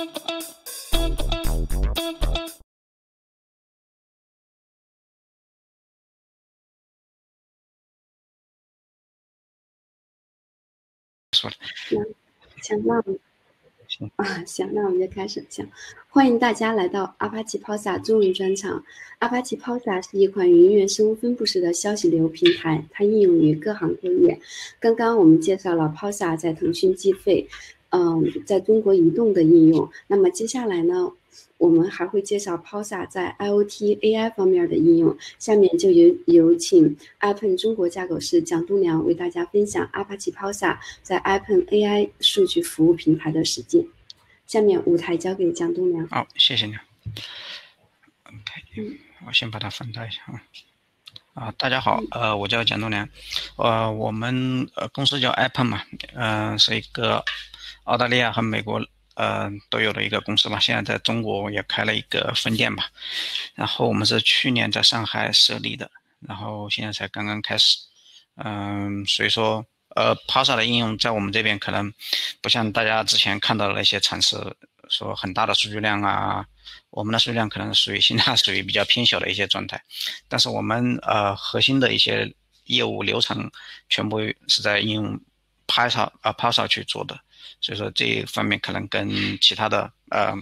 说行，那我们啊，行，那我们就开始。行，欢迎大家来到阿帕奇 Posa 中文专场。阿帕奇 Posa 是一款云原生分布式的消息流平台，它应用于各行各业。刚刚我们介绍了 Posa 在腾讯计费，嗯，在中国移动的应用。那么接下来呢？我们还会介绍 Posa 在 IoT AI 方面的应用。下面就有有请 Appen 中国架构师蒋东良为大家分享 Apache Posa 在 Appen AI 数据服务平台的实践。下面舞台交给蒋东良。好，谢谢你。OK，我先把它放大一下啊。啊，大家好，呃，我叫蒋东良，呃，我们呃公司叫 Appen 嘛，嗯，是一个澳大利亚和美国。呃，都有的一个公司吧，现在在中国也开了一个分店吧。然后我们是去年在上海设立的，然后现在才刚刚开始。嗯，所以说，呃，Pasa 的应用在我们这边可能不像大家之前看到的那些城市说很大的数据量啊，我们的数据量可能属于现在属于比较偏小的一些状态。但是我们呃核心的一些业务流程全部是在应用 Posa 啊 Posa 去做的。所以说这一方面可能跟其他的呃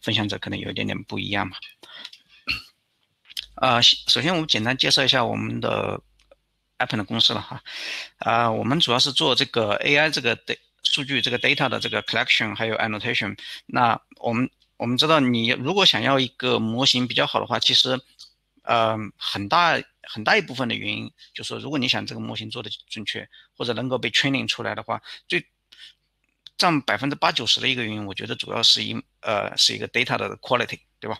分享者可能有一点点不一样嘛。呃，首先我们简单介绍一下我们的 Appen 的公司了哈。啊，我们主要是做这个 AI 这个的数据这个 data 的这个 collection 还有 annotation。那我们我们知道你如果想要一个模型比较好的话，其实呃很大很大一部分的原因就是说，如果你想这个模型做的准确或者能够被 training 出来的话，最占百分之八九十的一个原因，我觉得主要是一呃是一个 data 的 quality，对吧？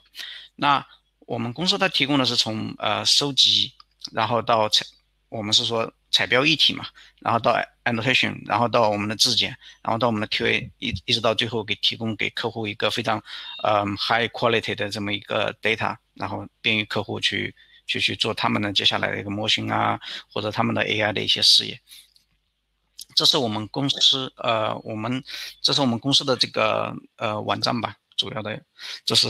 那我们公司它提供的是从呃收集，然后到采，我们是说采标一体嘛，然后到 annotation，然后到我们的质检，然后到我们的 QA，一一直到最后给提供给客户一个非常呃 high quality 的这么一个 data，然后便于客户去去去做他们的接下来的一个模型啊，或者他们的 AI 的一些事业。这是我们公司，呃，我们这是我们公司的这个呃网站吧，主要的这是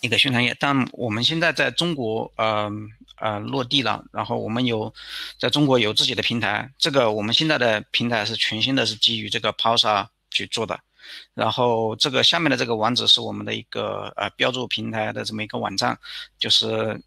一个宣传页。但我们现在在中国，呃呃落地了，然后我们有在中国有自己的平台。这个我们现在的平台是全新的，是基于这个 Posa 去做的。然后这个下面的这个网址是我们的一个呃标注平台的这么一个网站，就是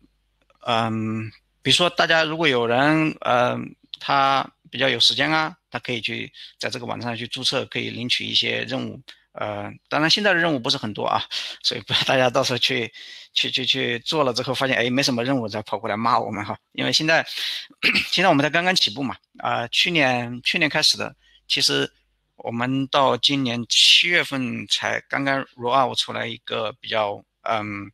嗯，比如说大家如果有人，呃，他。比较有时间啊，他可以去在这个网站上去注册，可以领取一些任务。呃，当然现在的任务不是很多啊，所以不要大家到时候去去去去做了之后，发现哎没什么任务，再跑过来骂我们哈。因为现在 现在我们才刚刚起步嘛，啊，去年去年开始的，其实我们到今年七月份才刚刚 roll out 出来一个比较嗯。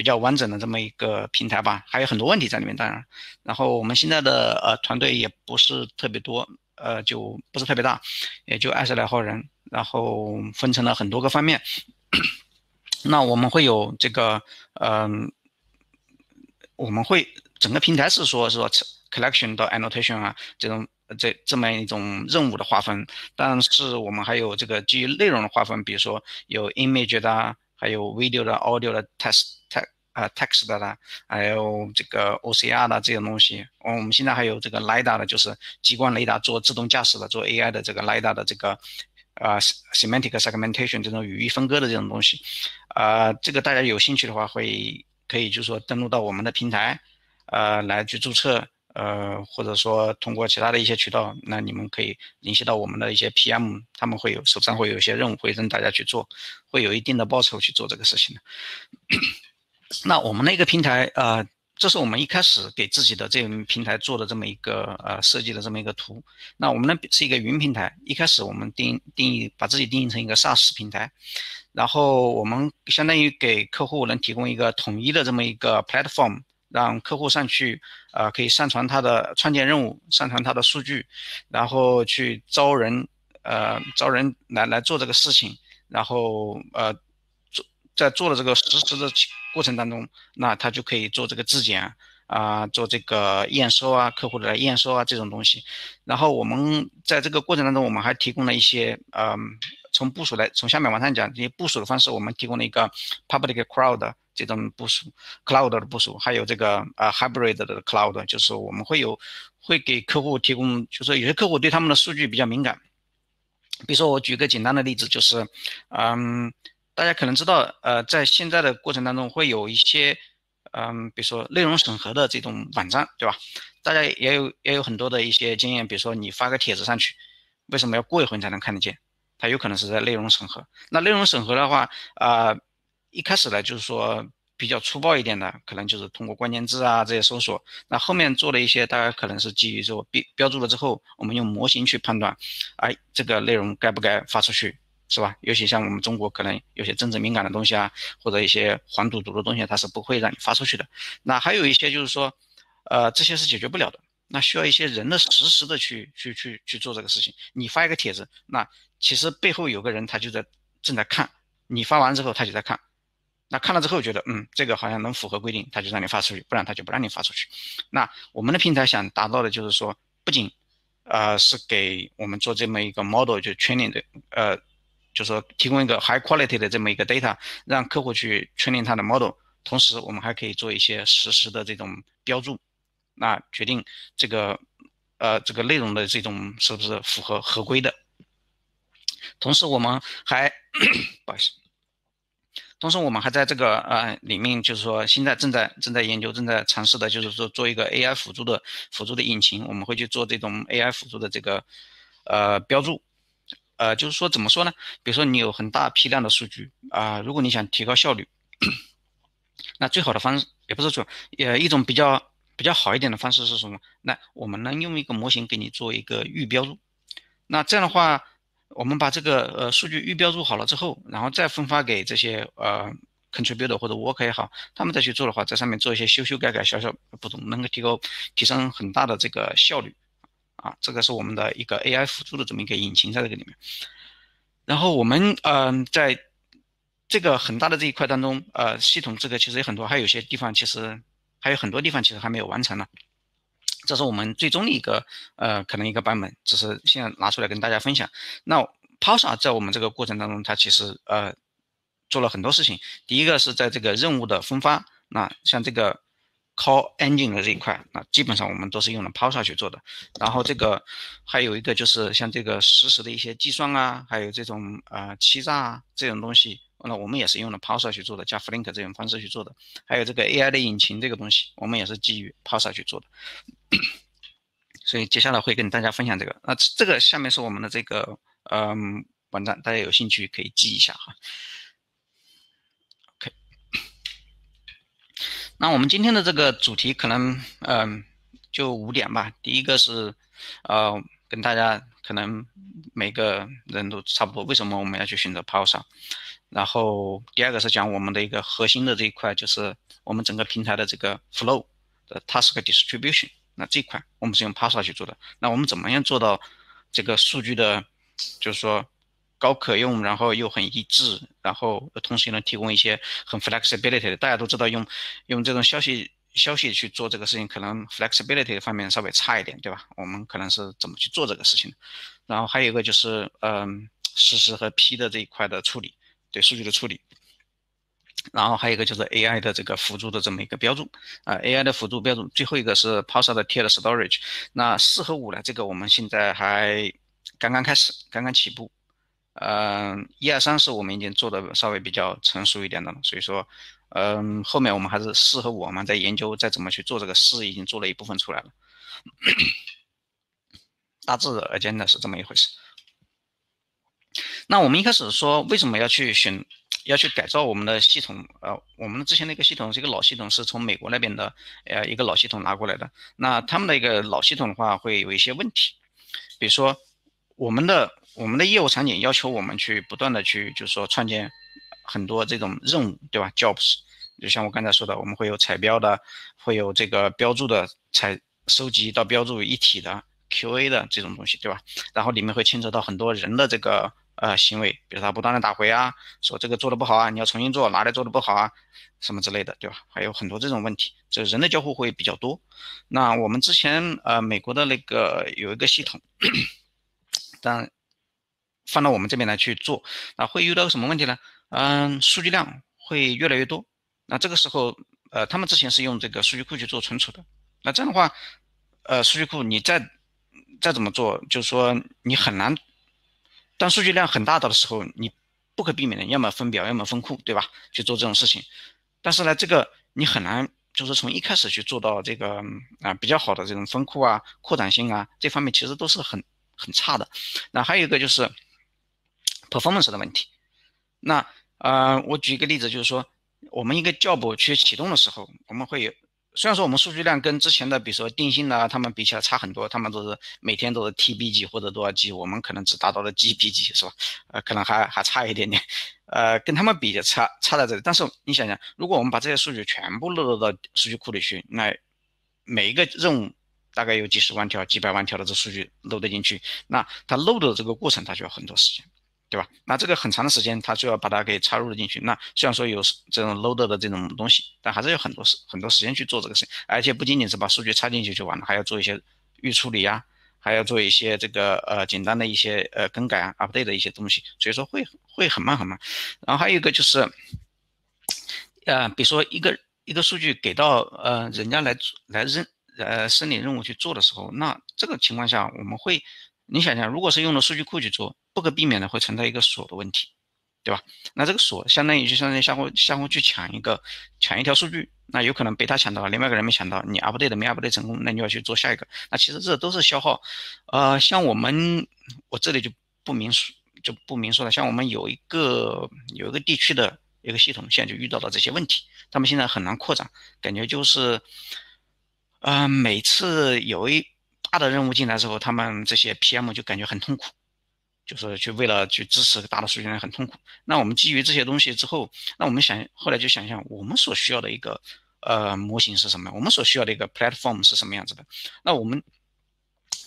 比较完整的这么一个平台吧，还有很多问题在里面，当然，然后我们现在的呃团队也不是特别多，呃，就不是特别大，也就二十来号人，然后分成了很多个方面。那我们会有这个，嗯，我们会整个平台是说说 collection 到 annotation 啊这种这这么一种任务的划分，但是我们还有这个基于内容的划分，比如说有 image 的，还有 video 的，audio 的 test。啊，text 的啦，还有这个 OCR 的这种东西，我们现在还有这个 lidar 的，就是激光雷达做自动驾驶的，做 AI 的这个 lidar 的这个，啊，semantic segmentation 这种语义分割的这种东西，啊，这个大家有兴趣的话，会可以就是说登录到我们的平台，呃，来去注册，呃，或者说通过其他的一些渠道，那你们可以联系到我们的一些 PM，他们会有手上会有一些任务会让大家去做，会有一定的报酬去做这个事情的。那我们那个平台，呃，这是我们一开始给自己的这个平台做的这么一个呃设计的这么一个图。那我们呢是一个云平台，一开始我们定定义把自己定义成一个 SaaS 平台，然后我们相当于给客户能提供一个统一的这么一个 platform，让客户上去，呃，可以上传他的创建任务，上传他的数据，然后去招人，呃，招人来来做这个事情，然后呃。做在做的这个实时的过程当中，那他就可以做这个质检啊，做这个验收啊，客户的验收啊这种东西。然后我们在这个过程当中，我们还提供了一些嗯，从部署来，从下面往上讲，这些部署的方式，我们提供了一个 public cloud 这种部署，cloud 的部署，还有这个呃 hybrid 的 cloud，就是我们会有会给客户提供，就是有些客户对他们的数据比较敏感，比如说我举个简单的例子，就是嗯，大家可能知道，呃，在现在的过程当中会有一些。嗯，比如说内容审核的这种网站，对吧？大家也有也有很多的一些经验，比如说你发个帖子上去，为什么要过一会你才能看得见？它有可能是在内容审核。那内容审核的话，啊，一开始呢就是说比较粗暴一点的，可能就是通过关键字啊这些搜索。那后面做了一些，大概可能是基于说标标注了之后，我们用模型去判断，哎，这个内容该不该发出去。是吧？尤其像我们中国，可能有些政治敏感的东西啊，或者一些黄赌毒的东西，它是不会让你发出去的。那还有一些就是说，呃，这些是解决不了的，那需要一些人的实时的去去去去做这个事情。你发一个帖子，那其实背后有个人，他就在正在看。你发完之后，他就在看。那看了之后觉得，嗯，这个好像能符合规定，他就让你发出去，不然他就不让你发出去。那我们的平台想达到的就是说，不仅，呃，是给我们做这么一个 model 就 training 的，呃。就说，提供一个 high quality 的这么一个 data，让客户去 training 它的 model，同时我们还可以做一些实时的这种标注，那决定这个呃这个内容的这种是不是符合合规的。同时我们还 不好意思，同时我们还在这个呃里面，就是说现在正在正在研究、正在尝试的，就是说做一个 AI 辅助的辅助的引擎，我们会去做这种 AI 辅助的这个呃标注。呃，就是说怎么说呢？比如说你有很大批量的数据啊，如果你想提高效率，那最好的方式也不是说，呃，一种比较比较好一点的方式是什么？那我们能用一个模型给你做一个预标注。那这样的话，我们把这个呃数据预标注好了之后，然后再分发给这些呃 contributor 或者 worker 也好，他们再去做的话，在上面做一些修修改改、小小不同，能够提高提升很大的这个效率。啊，这个是我们的一个 AI 辅助的这么一个引擎在这个里面，然后我们嗯，在这个很大的这一块当中，呃，系统这个其实也很多，还有些地方其实还有很多地方其实还没有完成呢。这是我们最终的一个呃可能一个版本，只是现在拿出来跟大家分享。那 p a s a 在我们这个过程当中，它其实呃做了很多事情。第一个是在这个任务的分发，那像这个。Call Engine 的这一块，那基本上我们都是用了 p a s a 去做的。然后这个还有一个就是像这个实时的一些计算啊，还有这种呃欺诈啊这种东西，那我们也是用了 Pausa 去做的，加 Flink 这种方式去做的。还有这个 AI 的引擎这个东西，我们也是基于 Pausa 去做的。所以接下来会跟大家分享这个。那这个下面是我们的这个嗯网站，大家有兴趣可以记一下哈。OK，那我们今天的这个主题可能，嗯，就五点吧。第一个是，呃，跟大家可能每个人都差不多，为什么我们要去选择 Pausa？然后第二个是讲我们的一个核心的这一块，就是我们整个平台的这个 Flow 的 Task Distribution。那这一块我们是用 Pasa 去做的。那我们怎么样做到这个数据的，就是说？高可用，然后又很一致，然后同时又能提供一些很 flexibility 的。大家都知道，用用这种消息消息去做这个事情，可能 flexibility 方面稍微差一点，对吧？我们可能是怎么去做这个事情？然后还有一个就是，嗯，实时和批的这一块的处理，对数据的处理。然后还有一个就是 AI 的这个辅助的这么一个标注啊，AI 的辅助标注。最后一个是 Pausa 的 Tier Storage。那四和五呢？这个我们现在还刚刚开始，刚刚起步。嗯，一二三是我们已经做的稍微比较成熟一点的了，所以说，嗯，后面我们还是四和五，我们在研究再怎么去做这个四，已经做了一部分出来了。大致而言呢是这么一回事。那我们一开始说为什么要去选，要去改造我们的系统？呃，我们之前的一个系统是一个老系统，是从美国那边的呃一个老系统拿过来的。那他们的一个老系统的话会有一些问题，比如说我们的。我们的业务场景要求我们去不断的去，就是说创建很多这种任务，对吧？Jobs，就像我刚才说的，我们会有彩标的，会有这个标注的采收集到标注一体的 QA 的这种东西，对吧？然后里面会牵扯到很多人的这个呃行为，比如他不断的打回啊，说这个做的不好啊，你要重新做，哪里做的不好啊，什么之类的，对吧？还有很多这种问题，这人的交互会比较多。那我们之前呃美国的那个有一个系统，但放到我们这边来去做，那会遇到什么问题呢？嗯，数据量会越来越多。那这个时候，呃，他们之前是用这个数据库去做存储的。那这样的话，呃，数据库你再再怎么做，就是说你很难，当数据量很大的时候，你不可避免的要么分表，要么分库，对吧？去做这种事情。但是呢，这个你很难，就是从一开始去做到这个啊比较好的这种分库啊、扩展性啊这方面，其实都是很很差的。那还有一个就是 performance 的问题。那呃，我举一个例子，就是说，我们一个 job 去启动的时候，我们会有，虽然说我们数据量跟之前的，比如说电信的他们比起来差很多，他们都是每天都是 TB 级或者多少 G，我们可能只达到了 GB 级，是吧？呃，可能还还差一点点，呃，跟他们比就差差在这里。但是你想想，如果我们把这些数据全部录入到数据库里去，那每一个任务大概有几十万条、几百万条的这数据漏得进去，那它漏的这个过程，它需要很多时间。对吧？那这个很长的时间，它就要把它给插入了进去。那虽然说有这种 loader 的这种东西，但还是有很多时很多时间去做这个事情，而且不仅仅是把数据插进去就完了，还要做一些预处理呀，还要做一些这个呃简单的一些呃更改啊 update 的一些东西，所以说会会很慢很慢。然后还有一个就是，呃，比如说一个一个数据给到呃人家来来认呃申领任务去做的时候，那这个情况下我们会。你想想，如果是用了数据库去做，不可避免的会存在一个锁的问题，对吧？那这个锁相当于就相当于相互相互去抢一个抢一条数据，那有可能被他抢到了，另外一个人没抢到，你 update 没 update 成功，那你要去做下一个，那其实这都是消耗。呃，像我们我这里就不明说就不明说了，像我们有一个有一个地区的一个系统，现在就遇到了这些问题，他们现在很难扩展，感觉就是，呃，每次有一。大的任务进来之后，他们这些 PM 就感觉很痛苦，就是去为了去支持大的数据量很痛苦。那我们基于这些东西之后，那我们想后来就想想我们所需要的一个呃模型是什么？我们所需要的一个 platform 是什么样子的？那我们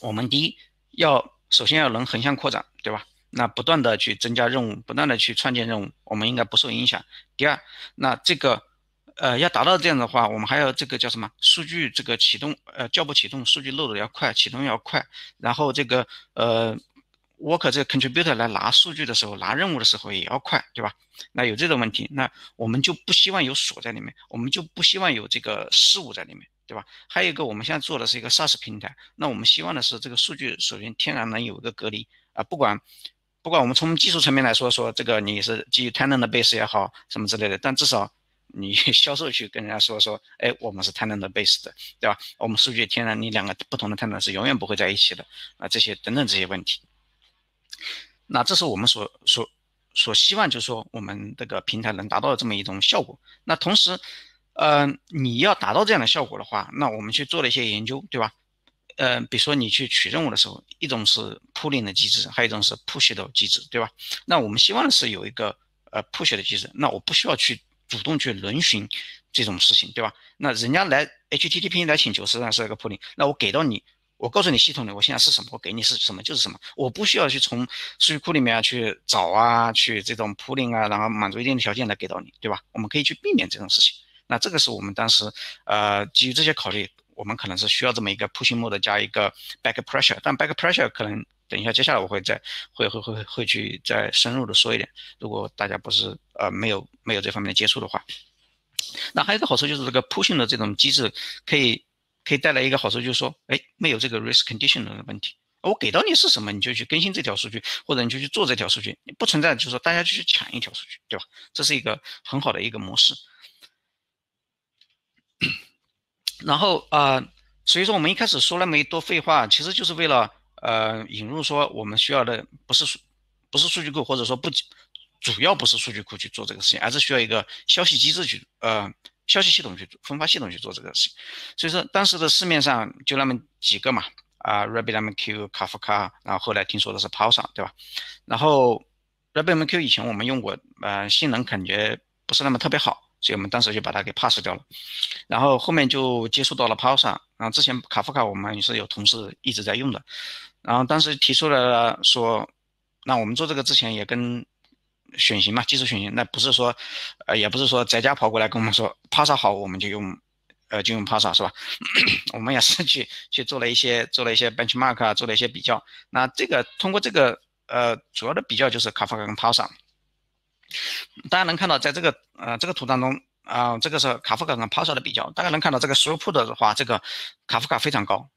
我们第一要首先要能横向扩展，对吧？那不断的去增加任务，不断的去创建任务，我们应该不受影响。第二，那这个。呃，要达到这样的话，我们还要这个叫什么？数据这个启动，呃，叫不启动，数据漏的要快，启动要快。然后这个呃，worker 这个 contributor 来拿数据的时候，拿任务的时候也要快，对吧？那有这种问题，那我们就不希望有锁在里面，我们就不希望有这个事物在里面，对吧？还有一个，我们现在做的是一个 SaaS 平台，那我们希望的是这个数据首先天然能有一个隔离啊，不管不管我们从技术层面来说，说这个你是基于 tenant 的 base 也好，什么之类的，但至少。你 销售去跟人家说说，哎，我们是 tenant base 的，对吧？我们数据天然，你两个不同的 tenant 是永远不会在一起的啊，这些等等这些问题。那这是我们所所所希望，就是说我们这个平台能达到的这么一种效果。那同时，呃，你要达到这样的效果的话，那我们去做了一些研究，对吧？呃，比如说你去取任务的时候，一种是 pulling 的机制，还有一种是 push 的机制，对吧？那我们希望是有一个呃 push 的机制，那我不需要去。主动去轮询这种事情，对吧？那人家来 HTTP 来请求，实际上是一个 pulling。那我给到你，我告诉你系统里我现在是什么，我给你是什么就是什么，我不需要去从数据库里面去找啊，去这种 pulling 啊，然后满足一定的条件来给到你，对吧？我们可以去避免这种事情。那这个是我们当时呃基于这些考虑，我们可能是需要这么一个 pushing mode 加一个 back pressure，但 back pressure 可能。等一下，接下来我会再会会会会去再深入的说一点。如果大家不是呃没有没有这方面的接触的话，那还有一个好处就是这个 pushing 的这种机制可以可以带来一个好处，就是说，哎，没有这个 risk condition 的问题。我给到你是什么，你就去更新这条数据，或者你就去做这条数据，你不存在就是说大家就去抢一条数据，对吧？这是一个很好的一个模式。然后啊，所以说我们一开始说那么一多废话，其实就是为了。呃，引入说我们需要的不是数，不是数据库，或者说不主要不是数据库去做这个事情，而是需要一个消息机制去，呃，消息系统去分发系统去做这个事情。所以说当时的市面上就那么几个嘛，啊，RabbitMQ、Kafka，然后后来听说的是 Pulsar，对吧？然后 RabbitMQ 以前我们用过，呃，性能感觉不是那么特别好，所以我们当时就把它给 pass 掉了。然后后面就接触到了 Pulsar，然后之前 Kafka 我们也是有同事一直在用的。然后当时提出来了说，那我们做这个之前也跟选型嘛，技术选型，那不是说，呃，也不是说在家跑过来跟我们说 p a s a 好，我们就用，呃，就用 p a s a 是吧？我们也是去去做了一些做了一些 benchmark 啊，做了一些比较。那这个通过这个呃主要的比较就是卡夫卡跟 pasa。大家能看到，在这个呃这个图当中啊，这个是卡夫卡跟 p a s a 的比较。大家能看到这个 throughput 的话，这个卡夫卡非常高，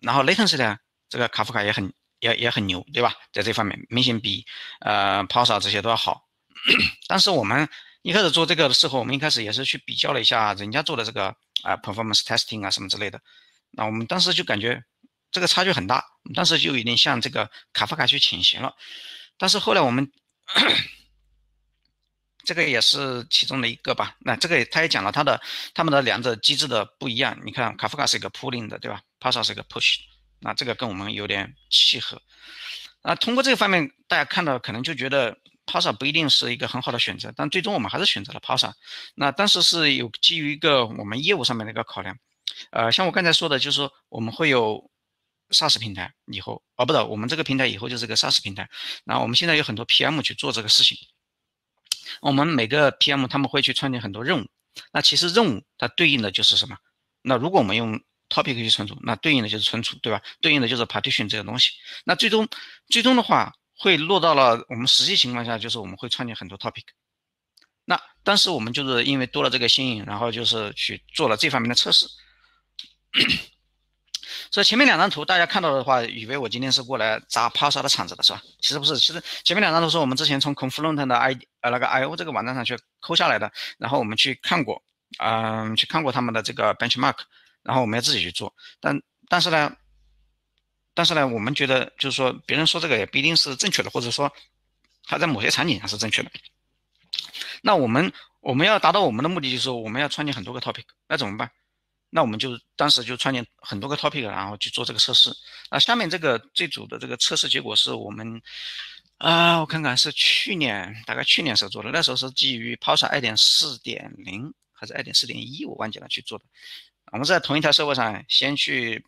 然后 latency 呢，这个卡夫卡也很也也很牛，对吧？在这方面明显比呃 p o s a 这些都要好。但是我们一开始做这个的时候，我们一开始也是去比较了一下人家做的这个啊 performance testing 啊什么之类的。那我们当时就感觉这个差距很大，当时就有点向这个卡夫卡去倾斜了。但是后来我们 这个也是其中的一个吧。那这个他也讲了他的他们的两者机制的不一样。你看卡夫卡是一个 pulling 的，对吧 p o s a 是一个 push，那这个跟我们有点契合。啊，通过这个方面，大家看到可能就觉得。p a s a 不一定是一个很好的选择，但最终我们还是选择了 p a s a。那当时是有基于一个我们业务上面的一个考量，呃，像我刚才说的，就是说我们会有 SaaS 平台以后，哦，不对，我们这个平台以后就是个 SaaS 平台。然后我们现在有很多 PM 去做这个事情，我们每个 PM 他们会去创建很多任务。那其实任务它对应的就是什么？那如果我们用 Topic 去存储，那对应的就是存储，对吧？对应的就是 Partition 这个东西。那最终，最终的话。会落到了我们实际情况下，就是我们会创建很多 topic。那当时我们就是因为多了这个新颖，然后就是去做了这方面的测试。所以前面两张图大家看到的话，以为我今天是过来砸 Parser 的场子的是吧？其实不是，其实前面两张图是我们之前从 Confluent 的 i 呃那个 IO 这个网站上去抠下来的，然后我们去看过，嗯，去看过他们的这个 benchmark，然后我们要自己去做，但但是呢。但是呢，我们觉得就是说，别人说这个也不一定是正确的，或者说他在某些场景上是正确的。那我们我们要达到我们的目的，就是说我们要创建很多个 topic，那怎么办？那我们就当时就创建很多个 topic，然后去做这个测试。那下面这个这组的这个测试结果是我们啊，我看看是去年大概去年时候做的，那时候是基于 pasa 二点四点零还是二点四点一，我忘记了去做的。我们在同一台设备上先去。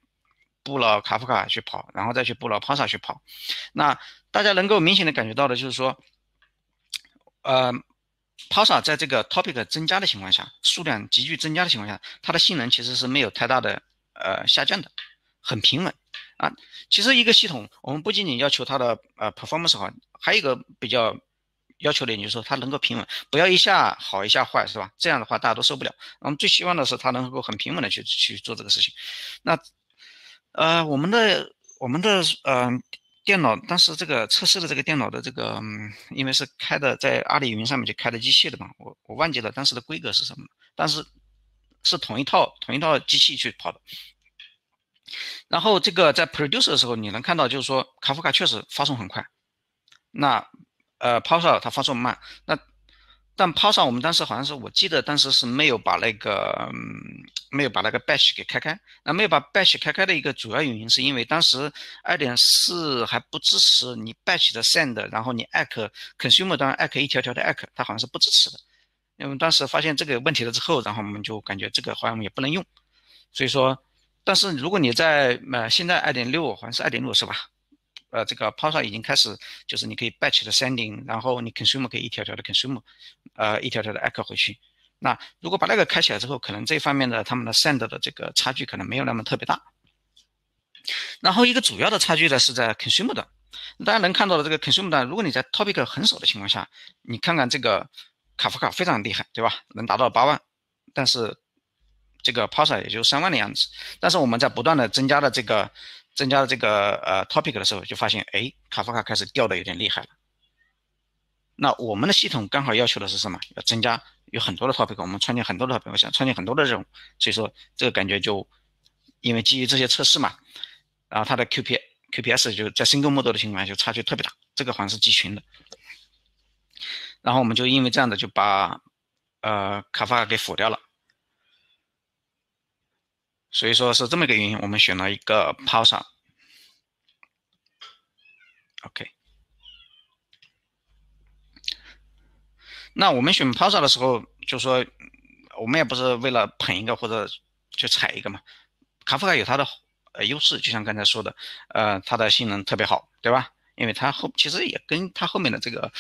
布了卡夫卡去跑，然后再去布了 p a s a 去跑。那大家能够明显的感觉到的就是说，呃 p a s a 在这个 topic 增加的情况下，数量急剧增加的情况下，它的性能其实是没有太大的呃下降的，很平稳啊。其实一个系统，我们不仅仅要求它的呃 performance 好，还有一个比较要求的，就是说它能够平稳，不要一下好一下坏，是吧？这样的话大家都受不了。我们最希望的是它能够很平稳的去去做这个事情。那呃，我们的我们的呃电脑当时这个测试的这个电脑的这个，嗯，因为是开的在阿里云上面就开的机器的嘛，我我忘记了当时的规格是什么，但是是同一套同一套机器去跑的。然后这个在 producer 的时候，你能看到就是说卡夫卡确实发送很快，那呃 Parser 它发送慢，那。但抛上我们当时好像是我记得当时是没有把那个嗯、没有把那个 batch 给开开。那没有把 batch 开开的一个主要原因是因为当时二点四还不支持你 batch 的 send，然后你 ack consumer 端 ack 一条条的 ack，它好像是不支持的。因为当时发现这个问题了之后，然后我们就感觉这个好像也不能用。所以说，但是如果你在呃现在二点六好像是二点六是吧？呃，这个 Parser 已经开始，就是你可以 batch 的 sending，然后你 consumer 可以一条条的 consumer，呃，一条条的 echo 回去。那如果把那个开起来之后，可能这方面的他们的 send 的这个差距可能没有那么特别大。然后一个主要的差距呢是在 consumer 的，大家能看到的这个 consumer 的，如果你在 topic 很少的情况下，你看看这个卡夫卡非常厉害，对吧？能达到八万，但是这个 Parser 也就三万的样子。但是我们在不断的增加的这个。增加了这个呃 topic 的时候，就发现哎，卡夫卡开始掉的有点厉害了。那我们的系统刚好要求的是什么？要增加有很多的 topic，我们创建很多的 topic，我想创建很多的任务，所以说这个感觉就因为基于这些测试嘛，然后它的 QP QPS 就在 single model 的情况下就差距特别大，这个好像是集群的。然后我们就因为这样的就把呃卡夫卡给否掉了。所以说是这么一个原因，我们选了一个 Parser。OK，那我们选 Parser 的时候，就说我们也不是为了捧一个或者去踩一个嘛。卡夫卡有它的呃优势，就像刚才说的，呃，它的性能特别好，对吧？因为它后其实也跟它后面的这个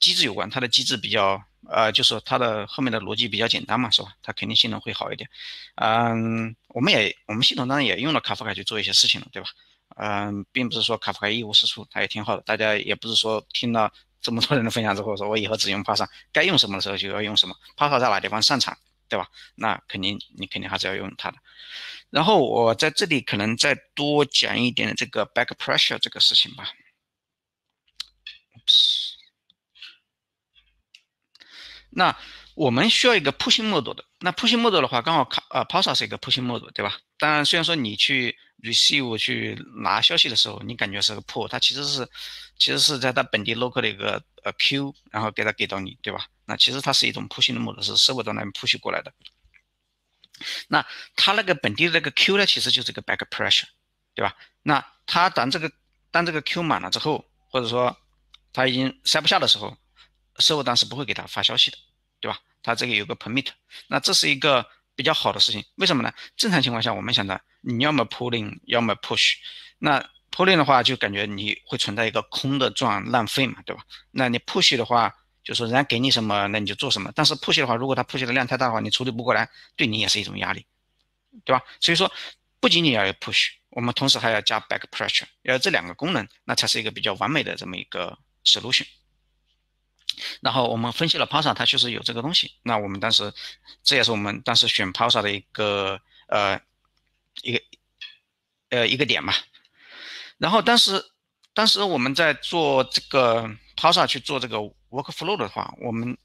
机制有关，它的机制比较呃，就是它的后面的逻辑比较简单嘛，是吧？它肯定性能会好一点。嗯，我们也我们系统当然也用了卡夫卡去做一些事情了，对吧？嗯，并不是说卡夫卡一无是处，它也挺好的。大家也不是说听了这么多人的分享之后，说我以后只用 Parser，该用什么的时候就要用什么。Parser 在哪地方擅长，对吧？那肯定你肯定还是要用它的。然后我在这里可能再多讲一点这个 back pressure 这个事情吧。那我们需要一个 pushing model 的。那 pushing model 的话，刚好卡呃 Parser 是一个 pushing model，对吧？当然，虽然说你去 receive 去拿消息的时候，你感觉是个 pull，它其实是其实是在它本地 local 的一个呃 q，然后给它给到你，对吧？那其实它是一种 pushing 的 model，是 server 端那边 push 过来的。那它那个本地的那个 q 呢，其实就是一个 back pressure，对吧？那它当这个当这个 q 满了之后，或者说它已经塞不下的时候，server 端是不会给他发消息的，对吧？它这个有个 permit，那这是一个。比较好的事情，为什么呢？正常情况下，我们想着你要么 pulling，要么 push。那 pulling 的话，就感觉你会存在一个空的状浪费嘛，对吧？那你 push 的话，就说人家给你什么，那你就做什么。但是 push 的话，如果他 push 的量太大的话，你处理不过来，对你也是一种压力，对吧？所以说，不仅仅要有 push，我们同时还要加 back pressure，要有这两个功能，那才是一个比较完美的这么一个 solution。然后我们分析了 Parser，它确实有这个东西。那我们当时，这也是我们当时选 Parser 的一个呃一个呃一个点吧。然后当时当时我们在做这个 Parser 去做这个 workflow 的话，我们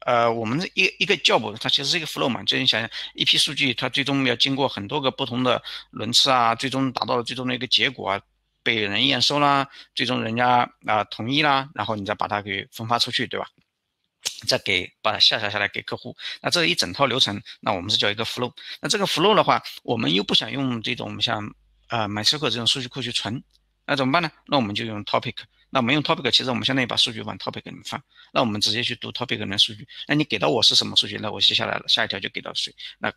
呃我们一一个 job 它其实是一个 flow 嘛，就你想想一批数据，它最终要经过很多个不同的轮次啊，最终达到了最终的一个结果啊。被人验收啦，最终人家啊同意啦，然后你再把它给分发出去，对吧？再给把它下下下来给客户，那这一整套流程，那我们是叫一个 flow。那这个 flow 的话，我们又不想用这种像呃 MySQL 这种数据库去存，那怎么办呢？那我们就用 topic。那我们用 topic，其实我们相当于把数据往 topic 里面放，那我们直接去读 topic 里面数据。那你给到我是什么数据？那我接下来了下一条就给到谁？那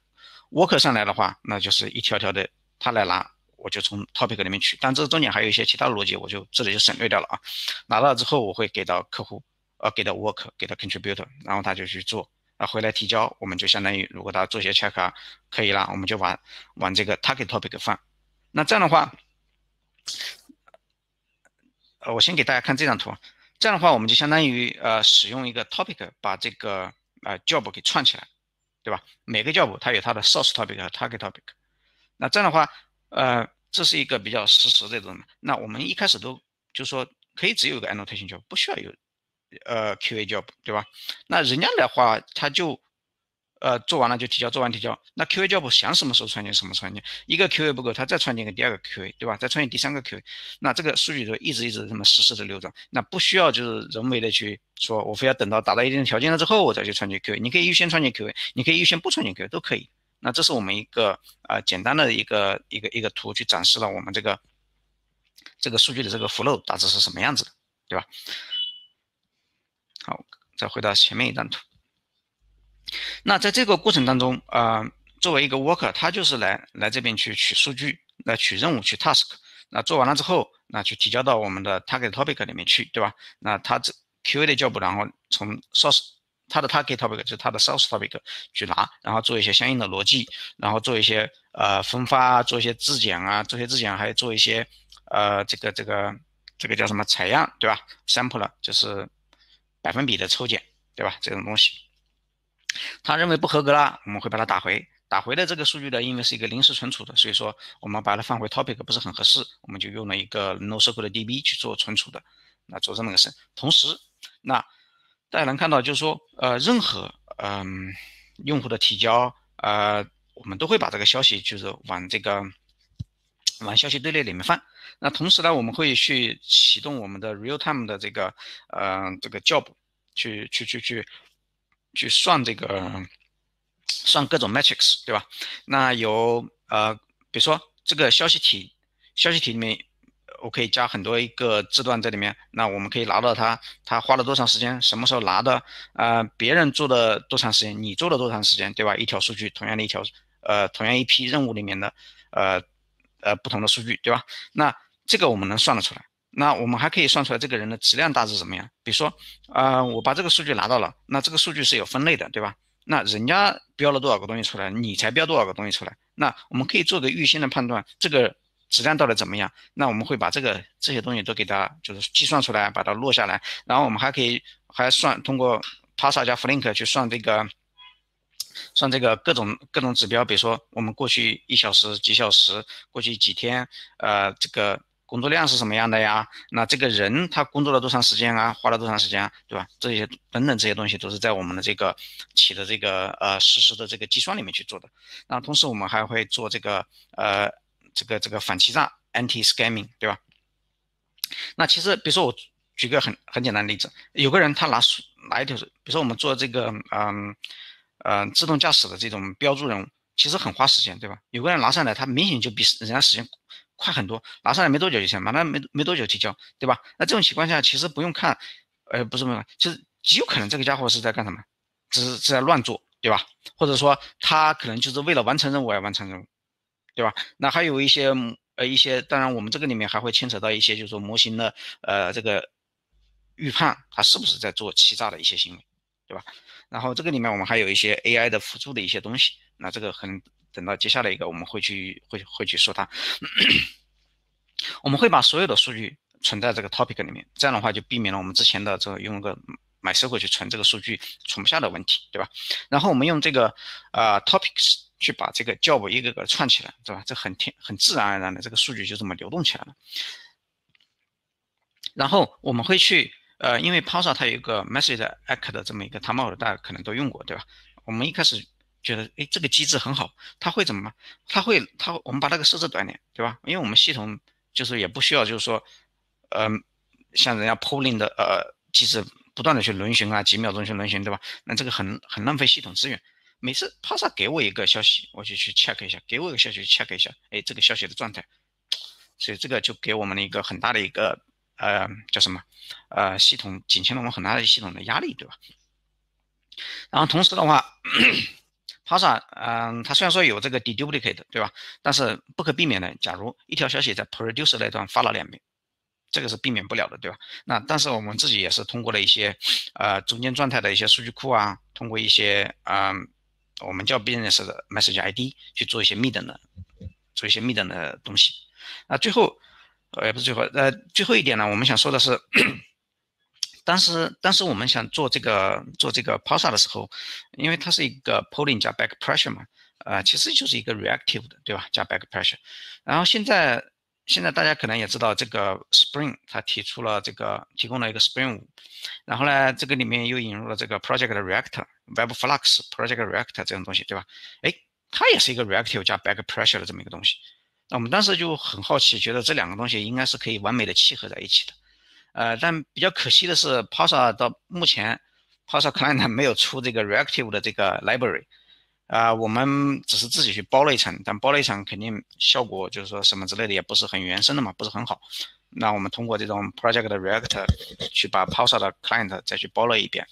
worker 上来的话，那就是一条条的他来拿。我就从 topic 里面取，但这中间还有一些其他逻辑，我就这里就省略掉了啊。拿到之后，我会给到客户，呃，给到 work，给到 contributor，然后他就去做，啊，回来提交，我们就相当于如果他做些 check 啊，可以了，我们就往往这个 target topic 放。那这样的话，呃，我先给大家看这张图，这样的话，我们就相当于呃使用一个 topic 把这个呃 job 给串起来，对吧？每个 job 它有它的 source topic 和 target topic，那这样的话，呃。这是一个比较实时的这种，那我们一开始都就说可以只有一个 annotation job，不需要有呃 QA job，对吧？那人家的话他就呃做完了就提交，做完提交。那 QA job 想什么时候创建什么创建，一个 QA 不够，他再创建个第二个 QA，对吧？再创建第三个 QA，那这个数据就一直一直这么实时的流转，那不需要就是人为的去说我非要等到达到一定的条件了之后我再去创建 QA，你可以预先创建 QA，你可以预先不创建 QA 都可以。那这是我们一个呃简单的一个一个一个图，去展示了我们这个这个数据的这个 flow 大致是什么样子的，对吧？好，再回到前面一张图。那在这个过程当中，呃，作为一个 worker，他就是来来这边去取数据，来取任务，取 task。那做完了之后，那去提交到我们的 target topic 里面去，对吧？那他这 QA 的 job，然后从 source。它的 target topic 就是它的 source topic 去拿，然后做一些相应的逻辑，然后做一些呃分发，做一些质检啊，做一些质检，还做一些呃这个这个这个叫什么采样，对吧？sample 了就是百分比的抽检，对吧？这种东西，他认为不合格了，我们会把它打回，打回的这个数据呢，因为是一个临时存储的，所以说我们把它放回 topic 不是很合适，我们就用了一个 NoSQL 的 DB 去做存储的，那做这么个事，同时那。大家能看到，就是说，呃，任何嗯用户的提交，呃，我们都会把这个消息就是往这个往消息队列里面放。那同时呢，我们会去启动我们的 real time 的这个呃这个 job，去去去去去算这个算各种 metrics，对吧？那有呃，比如说这个消息体，消息体里面。我可以加很多一个字段在里面，那我们可以拿到它，它花了多长时间，什么时候拿的，呃，别人做了多长时间，你做了多长时间，对吧？一条数据，同样的一条，呃，同样一批任务里面的，呃，呃，不同的数据，对吧？那这个我们能算得出来。那我们还可以算出来这个人的质量大致怎么样？比如说，啊，我把这个数据拿到了，那这个数据是有分类的，对吧？那人家标了多少个东西出来，你才标多少个东西出来？那我们可以做个预先的判断，这个。质量到底怎么样？那我们会把这个这些东西都给它就是计算出来，把它落下来，然后我们还可以还算通过 Pasa 加 Flink 去算这个。算这个各种各种指标，比如说我们过去一小时、几小时，过去几天，呃，这个工作量是什么样的呀？那这个人他工作了多长时间啊？花了多长时间，对吧？这些等等这些东西都是在我们的这个起的这个呃实时的这个计算里面去做的。那同时我们还会做这个呃这个这个反欺诈 （anti scamming），对吧？那其实比如说我举个很很简单的例子，有个人他拿拿一条，比如说我们做这个嗯。呃，自动驾驶的这种标注任务其实很花时间，对吧？有个人拿上来，他明显就比人家时间快很多，拿上来没多久就行，马上没没多久提交，对吧？那这种情况下，其实不用看，呃，不是不用看，就是极有可能这个家伙是在干什么？只是是在乱做，对吧？或者说他可能就是为了完成任务而完成任务，对吧？那还有一些呃一些，当然我们这个里面还会牵扯到一些，就是说模型的呃这个预判，它是不是在做欺诈的一些行为，对吧？然后这个里面我们还有一些 AI 的辅助的一些东西，那这个可能等到接下来一个我们会去会会去说它。我们会把所有的数据存在这个 topic 里面，这样的话就避免了我们之前的这个用个 MySQL 去存这个数据存不下的问题，对吧？然后我们用这个呃 topics 去把这个 job 一个个串起来，对吧？这很天很自然而然的这个数据就这么流动起来了。然后我们会去。呃，因为 p a s a 它有一个 Message Act 的这么一个 timeout，大家可能都用过，对吧？我们一开始觉得，哎，这个机制很好，它会怎么？它会，它我们把那个设置短点，对吧？因为我们系统就是也不需要，就是说，呃，像人家 Polling 的呃机制不断的去轮询啊，几秒钟去轮询，对吧？那这个很很浪费系统资源。每次 Parser 给我一个消息，我就去 check 一下，给我一个消息 check 一下，哎，这个消息的状态，所以这个就给我们了一个很大的一个。呃，叫什么？呃，系统减轻了我们很大的系统的压力，对吧？然后同时的话，Parser，嗯，它虽然说有这个 deduplicate，对吧？但是不可避免的，假如一条消息在 producer 那段发了两遍，这个是避免不了的，对吧？那但是我们自己也是通过了一些呃中间状态的一些数据库啊，通过一些嗯，我们叫 business 的 message ID 去做一些 m i d 的，做一些 m i d 的东西。那最后。呃，不是最后，呃，最后一点呢，我们想说的是，当时当时我们想做这个做这个 Parser 的时候，因为它是一个 polling 加 back pressure 嘛，呃，其实就是一个 reactive 的，对吧？加 back pressure。然后现在现在大家可能也知道，这个 Spring 它提出了这个提供了一个 Spring 五，然后呢，这个里面又引入了这个 Project Reactor、Webflux、Project Reactor 这种东西，对吧？哎，它也是一个 reactive 加 back pressure 的这么一个东西。那我们当时就很好奇，觉得这两个东西应该是可以完美的契合在一起的，呃，但比较可惜的是 p a s a 到目前 p a s a Client 没有出这个 Reactive 的这个 Library，啊，我们只是自己去包了一层，但包了一层肯定效果就是说什么之类的也不是很原生的嘛，不是很好。那我们通过这种 Project React 去把 Parser 的 Client 再去包了一遍，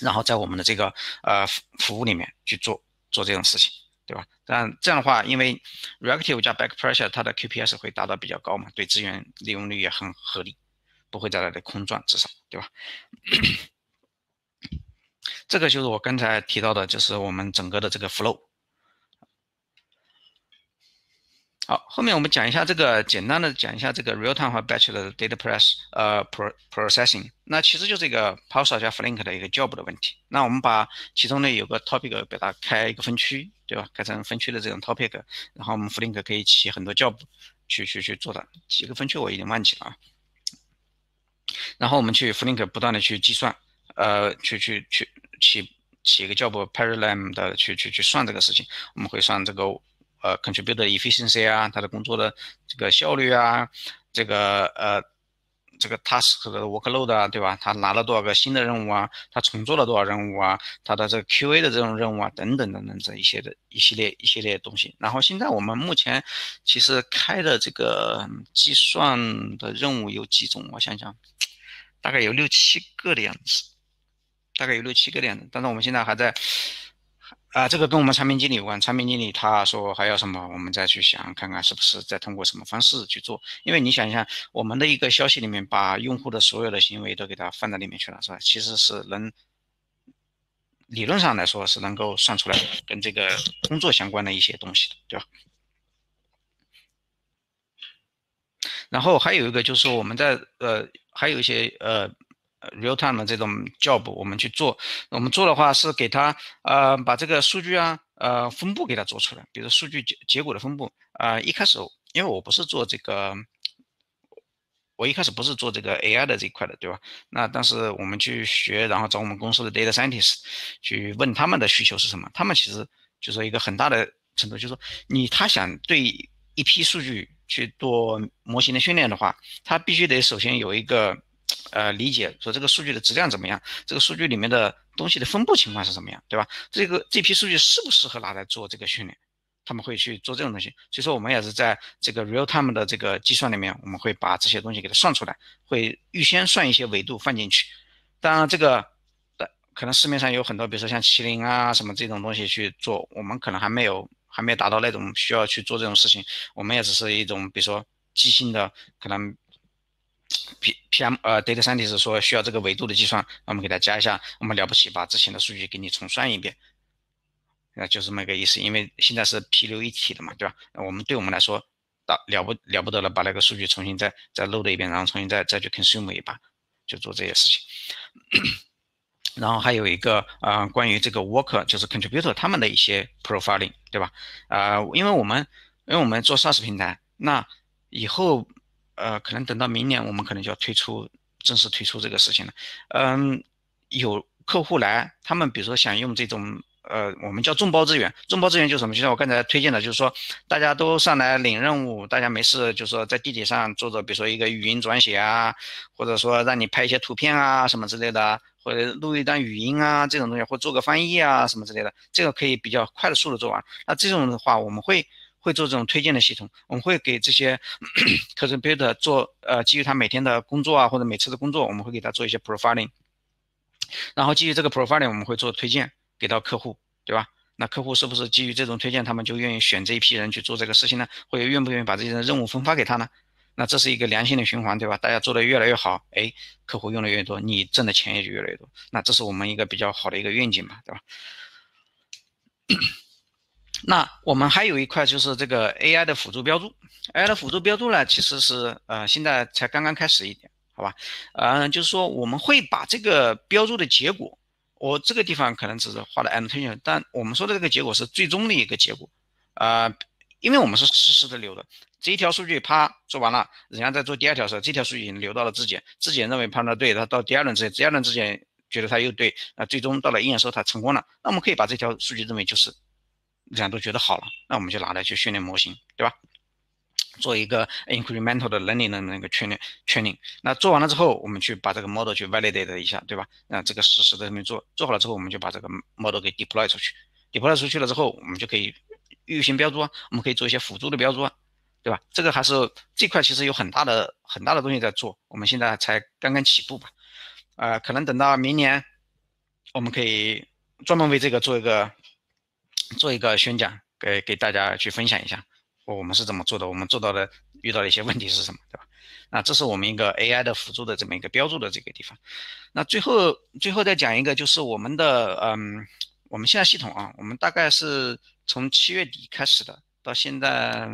然后在我们的这个呃服务里面去做做这种事情。对吧？但这样的话，因为 reactive 加 back pressure，它的 QPS 会达到比较高嘛，对资源利用率也很合理，不会在那里空转，至少，对吧？这个就是我刚才提到的，就是我们整个的这个 flow。好，后面我们讲一下这个简单的讲一下这个 real time 和 batch 的 data press 呃 pro processing，那其实就是一个 Parser 加 Flink 的一个 job 的问题。那我们把其中呢有个 topic 给它开一个分区，对吧？开成分区的这种 topic，然后我们 Flink 可以起很多 job 去去去做的。几个分区我已经忘记了啊。然后我们去 Flink 不断的去计算，呃，去去去起起一个 job parallel 的去去去算这个事情，我们会算这个。呃，contributor efficiency 啊，他的工作的这个效率啊，这个呃，这个 task 的 workload 啊，对吧？他拿了多少个新的任务啊？他重做了多少任务啊？他的这个 QA 的这种任务啊，等等等等这一些的一系列一系列东西。然后现在我们目前其实开的这个计算的任务有几种？我想想，大概有六七个的样子，大概有六七个点。但是我们现在还在。啊，这个跟我们产品经理有关。产品经理他说还要什么，我们再去想看看是不是再通过什么方式去做。因为你想一下，我们的一个消息里面把用户的所有的行为都给它放在里面去了，是吧？其实是能理论上来说是能够算出来跟这个工作相关的一些东西的，对吧？然后还有一个就是我们在呃还有一些呃 real time 的这种 job 我们去做，我们做的话是给他呃把这个数据啊呃分布给他做出来，比如数据结结果的分布啊一开始因为我不是做这个。我一开始不是做这个 AI 的这一块的，对吧？那但是我们去学，然后找我们公司的 data scientist 去问他们的需求是什么。他们其实就是一个很大的程度，就是说你他想对一批数据去做模型的训练的话，他必须得首先有一个呃理解，说这个数据的质量怎么样，这个数据里面的东西的分布情况是怎么样，对吧？这个这批数据适不适合拿来做这个训练？他们会去做这种东西，所以说我们也是在这个 real time 的这个计算里面，我们会把这些东西给它算出来，会预先算一些维度放进去。当然，这个的可能市面上有很多，比如说像麒麟啊什么这种东西去做，我们可能还没有还没有达到那种需要去做这种事情。我们也只是一种，比如说即兴的，可能 P P M 呃 data scientist 说需要这个维度的计算，我们给它加一下，我们了不起把之前的数据给你重算一遍。那就这么个意思，因为现在是 P 流一体的嘛，对吧？我们对我们来说，到了不了不得了，把那个数据重新再再 load 一遍，然后重新再再去 consume 一把，就做这些事情。然后还有一个啊，关于这个 worker 就是 contributor 他们的一些 profiling，对吧？啊，因为我们因为我们做 SaaS 平台，那以后呃，可能等到明年，我们可能就要推出正式推出这个事情了。嗯，有客户来，他们比如说想用这种。呃，我们叫众包资源，众包资源就是什么？就像我刚才推荐的，就是说大家都上来领任务，大家没事就是说在地铁上做着，比如说一个语音转写啊，或者说让你拍一些图片啊什么之类的，或者录一段语音啊这种东西，或做个翻译啊什么之类的，这个可以比较快的速度做完。那这种的话，我们会会做这种推荐的系统，我们会给这些 contributor 做呃基于他每天的工作啊或者每次的工作，我们会给他做一些 profiling，然后基于这个 profiling，我们会做推荐。给到客户，对吧？那客户是不是基于这种推荐，他们就愿意选这一批人去做这个事情呢？或者愿不愿意把这些任务分发给他呢？那这是一个良性的循环，对吧？大家做的越来越好，哎，客户用的越多，你挣的钱也就越来越多。那这是我们一个比较好的一个愿景吧，对吧？那我们还有一块就是这个 AI 的辅助标注，AI 的辅助标注呢，其实是呃现在才刚刚开始一点，好吧？嗯，就是说我们会把这个标注的结果。我这个地方可能只是画了 annotation，但我们说的这个结果是最终的一个结果，啊，因为我们是实时的流的，这一条数据啪做完了，人家在做第二条时候，这条数据已经流到了质检，质检认为判断对，他到第二轮质检，第二轮质检觉得他又对，那最终到了验收他成功了，那我们可以把这条数据认为就是，人家都觉得好了，那我们就拿来去训练模型，对吧？做一个 incremental 的 learning 的那个训练 training，那做完了之后，我们去把这个 model 去 validate 一下，对吧？那这个实时的这么做，做好了之后，我们就把这个 model 给 deploy 出去，deploy 出去了之后，我们就可以预先标注啊，我们可以做一些辅助的标注啊，对吧？这个还是这块其实有很大的很大的东西在做，我们现在才刚刚起步吧，呃，可能等到明年，我们可以专门为这个做一个做一个宣讲，给给大家去分享一下。我们是怎么做的？我们做到的遇到的一些问题是什么，对吧？那这是我们一个 AI 的辅助的这么一个标注的这个地方。那最后最后再讲一个，就是我们的嗯，我们现在系统啊，我们大概是从七月底开始的，到现在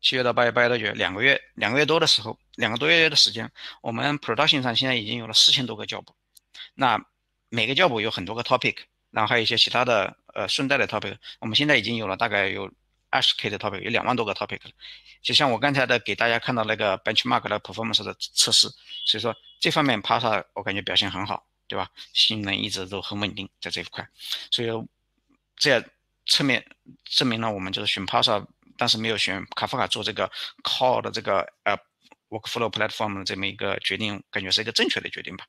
七月到八月八月到九月两个月两个月多的时候，两个多月的时间，我们 production 上现在已经有了四千多个 job。那每个 job 有很多个 topic，然后还有一些其他的呃顺带的 topic。我们现在已经有了大概有。二十 K 的 topic 有两万多个 topic 了，就像我刚才的给大家看到那个 benchmark 的 performance 的测试，所以说这方面 Pasa 我感觉表现很好，对吧？性能一直都很稳定在这一块，所以这侧面证明了我们就是选 Pasa，但是没有选卡夫卡做这个 core 的这个呃 workflow platform 的这么一个决定，感觉是一个正确的决定吧。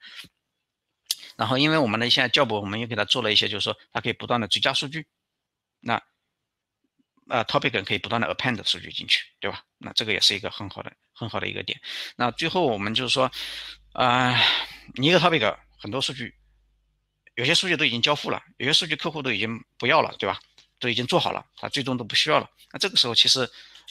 然后因为我们的现在教博我们又给它做了一些，就是说它可以不断的追加数据，那。呃，topic 可以不断的 append 数据进去，对吧？那这个也是一个很好的、很好的一个点。那最后我们就是说，啊，你一个 topic 很多数据，有些数据都已经交付了，有些数据客户都已经不要了，对吧？都已经做好了，他最终都不需要了。那这个时候其实，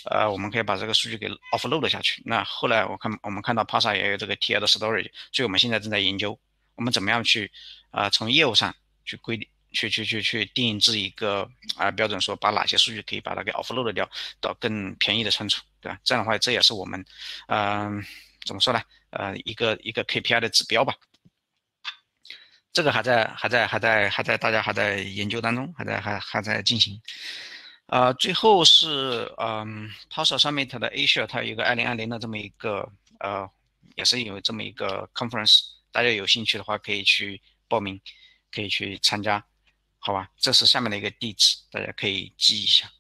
呃，我们可以把这个数据给 offload 下去。那后来我看我们看到 Pasa 也有这个 TL 的 storage，所以我们现在正在研究，我们怎么样去啊从业务上去规定。去去去去定制一个啊标准，说把哪些数据可以把它给 offload 掉到更便宜的存储，对吧？这样的话，这也是我们，嗯，怎么说呢？呃，一个一个 KPI 的指标吧。这个还在还在还在还在大家还在研究当中，还在还还在进行。呃，最后是嗯 p o s a Summit 的 Asia，它有一个二零二零的这么一个呃，也是有这么一个 conference，大家有兴趣的话可以去报名，可以去参加。好吧，这是下面的一个地址，大家可以记一下。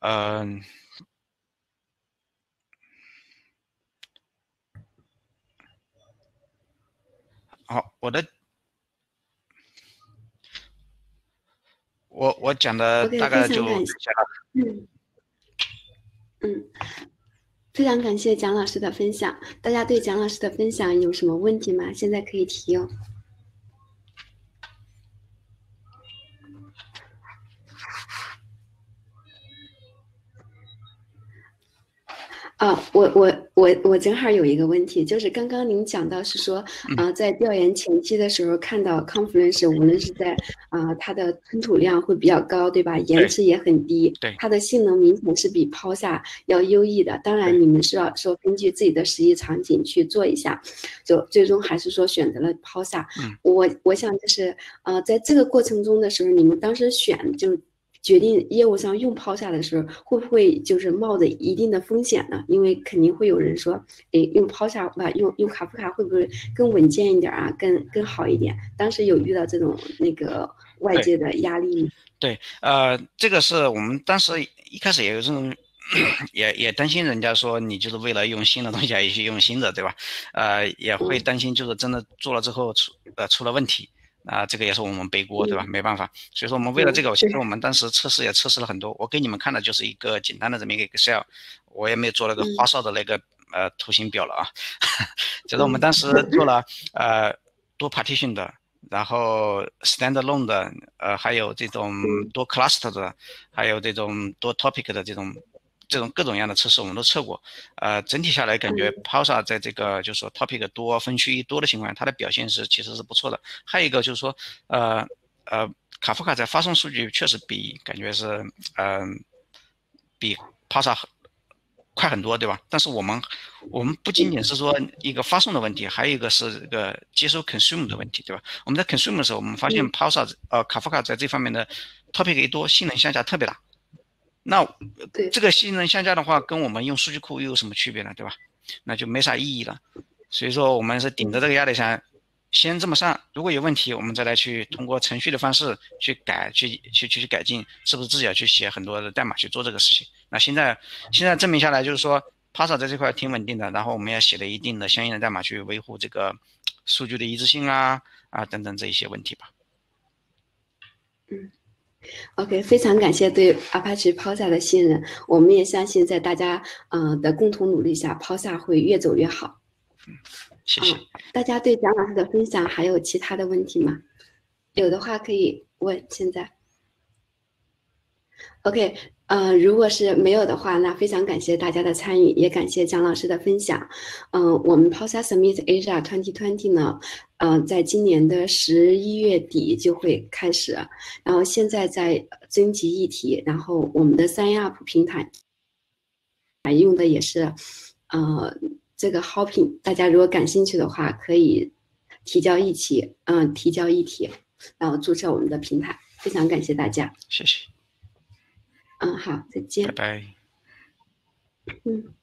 嗯，好，我的，我我讲的大概就嗯嗯，非常感谢蒋老师的分享。大家对蒋老师的分享有什么问题吗？现在可以提哦。啊，我我我我正好有一个问题，就是刚刚您讲到是说，啊，在调研前期的时候看到 Confluence，无论是在啊它的吞吐量会比较高，对吧？延迟也很低，对，它的性能明显是比抛下要优异的。当然，你们是要说根据自己的实际场景去做一下，就最终还是说选择了抛下嗯，我我想就是呃，在这个过程中的时候，你们当时选就。决定业务上用抛下的时候，会不会就是冒着一定的风险呢？因为肯定会有人说，诶，用抛下吧，用用卡夫卡会不会更稳健一点啊？更更好一点？当时有遇到这种那个外界的压力吗？对，呃，这个是我们当时一开始也有这种，也也担心人家说你就是为了用新的东西而去用新的，对吧？呃，也会担心就是真的做了之后出呃出了问题。啊，这个也是我们背锅，对吧？没办法，所以说我们为了这个，其实我们当时测试也测试了很多。我给你们看的就是一个简单的这么一个 Excel，我也没有做那个花哨的那个呃图形表了啊。就是我们当时做了呃多 partition 的，然后 standalone 的，呃还有这种多 cluster 的，还有这种多 topic 的这种。这种各种各样的测试我们都测过，呃，整体下来感觉 p o s a 在这个就是说 topic 多分区多的情况下，它的表现是其实是不错的。还有一个就是说，呃呃，卡夫卡在发送数据确实比感觉是嗯比 p o s a 快很多，对吧？但是我们我们不仅仅是说一个发送的问题，还有一个是这个接收 consume 的问题，对吧？我们在 consume 的时候，我们发现 p o s a 呃卡夫卡在这方面的 topic 一多，性能下降特别大。那这个性能下降的话，跟我们用数据库又有什么区别呢？对吧？那就没啥意义了。所以说，我们是顶着这个压力山，先这么上。如果有问题，我们再来去通过程序的方式去改，去去去去改进，是不是自己要去写很多的代码去做这个事情？那现在现在证明下来，就是说 p a s a 在这块挺稳定的。然后我们也写了一定的相应的代码去维护这个数据的一致性啊啊等等这一些问题吧。嗯。OK，非常感谢对 Apache s a 的信任，我们也相信在大家嗯的共同努力下 s a 会越走越好。嗯，谢谢。大家对蒋老师的分享还有其他的问题吗？有的话可以问。现在，OK。嗯，如果是没有的话，那非常感谢大家的参与，也感谢蒋老师的分享。嗯，我们 p o s a Summit Asia 2020呢，嗯，在今年的十一月底就会开始，然后现在在征集议题，然后我们的三 Up 平台，用的也是，呃，这个 Hopping，大家如果感兴趣的话，可以提交议题，嗯，提交议题，然后注册我们的平台。非常感谢大家，谢谢。嗯，好，再见。拜拜。嗯。